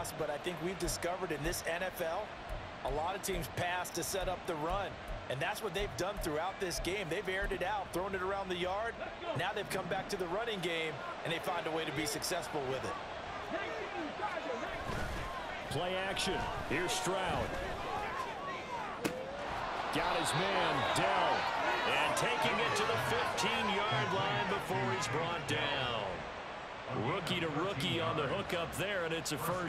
pass, but I think we've discovered in this NFL, a lot of teams pass to set up the run. And that's what they've done throughout this game. They've aired it out, thrown it around the yard. Now they've come back to the running game, and they find a way to be successful with it. Play action. Here's Stroud. Got his man, Dell. And taking it to the 15-yard line before he's brought down. Rookie to rookie on the hook up there, and it's a first.